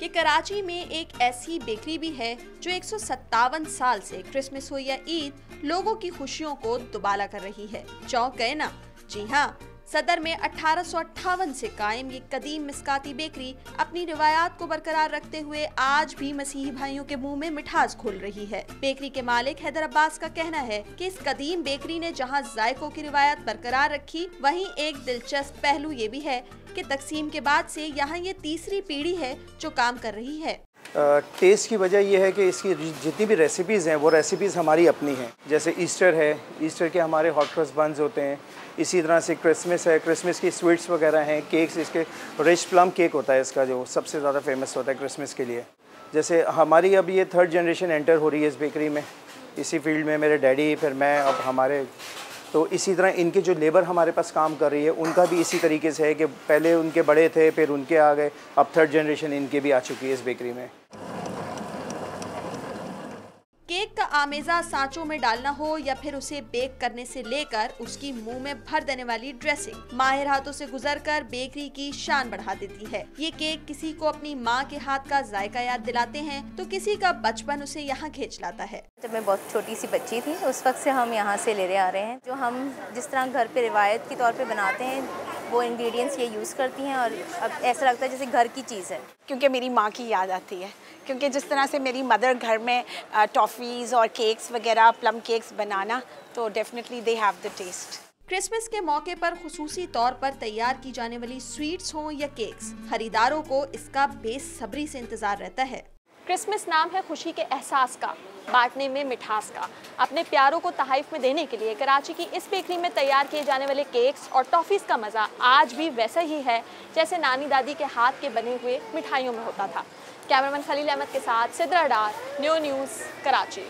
कि कराची में एक ऐसी बेकरी भी है जो एक सौ सत्तावन साल से क्रिसमस हो या ईद लोगों की खुशियों को दुबाला कर रही है। चौंक गए ना? जी हाँ सदर में अठारह से कायम ये कदीम मिसकाती बेकरी अपनी रिवायात को बरकरार रखते हुए आज भी मसीही भाइयों के मुँह में मिठास खोल रही है। बेकरी के मालिक हैदर अब्बास का कहना है कि इस कदीम बेकरी ने जहाँ जायकों की रिवायत बरकरार रखी, वहीं एक दिलचस्प पहलू ये भी है कि तकसीम के बाद से यहाँ ये तीसरी पीढ़ी है जो काम कर रही है। टेस्ट की वजह यह है कि इसकी जितनी भी रेसिपीज़ हैं, वो रेसिपीज़ हमारी अपनी हैं। जैसे ईस्टर है ईस्टर के हमारे हॉट क्रस्ट बंस होते हैं। इसी तरह से क्रिसमस है क्रिसमस की स्वीट्स वगैरह हैं केक्स इसके रिच प्लम केक होता है इसका, जो सबसे ज़्यादा फ़ेमस होता है क्रिसमस के लिए। जैसे हमारी अब ये थर्ड जनरेशन एंटर हो रही है इस बेकरी में। इसी फ़ील्ड में मेरे डैडी फिर मैं, अब हमारे तो इसी तरह इनके जो लेबर हमारे पास काम कर रही है, उनका भी इसी तरीके से है कि पहले उनके बड़े थे, फिर उनके आ गए, अब थर्ड जनरेशन इनके भी आ चुकी है इस बेकरी में केक का आमेजा सांचों में डालना हो या फिर उसे बेक करने से लेकर उसकी मुँह में भर देने वाली ड्रेसिंग माहिर हाथों से गुजरकर बेकरी की शान बढ़ा देती है। ये केक किसी को अपनी माँ के हाथ का जायका याद दिलाते हैं तो किसी का बचपन उसे यहाँ खींच लाता है। जब मैं बहुत छोटी सी बच्ची थी, उस वक्त से हम यहाँ से ले रहे आ रहे हैं, जो हम जिस तरह घर पे रिवायत के तौर पे बनाते हैं वो इंग्रेडिएंट्स ये यूज़ करती हैं और अब ऐसा लगता है जैसे घर की चीज़ है। क्योंकि मेरी माँ की याद आती है। क्योंकि जिस तरह से मेरी मदर घर में टॉफ़ीज़ और केक्स वगैरह प्लम केक्स बनाना तो definitely they have the taste Christmas के मौके पर खसूसी तौर पर तैयार की जाने वाली स्वीट्स हों या केक्स खरीदारों को इसका बेसब्री से इंतज़ार रहता है। क्रिसमस नाम है खुशी के एहसास का, बांटने में मिठास का, अपने प्यारों को तहाइफ में देने के लिए कराची की इस बेकरी में तैयार किए जाने वाले केक्स और टॉफ़ीज़ का मज़ा आज भी वैसा ही है, जैसे नानी दादी के हाथ के बने हुए मिठाइयों में होता था। कैमरामैन खलील अहमद के साथ सिद्रा डार, न्यू न्यूज़, कराची।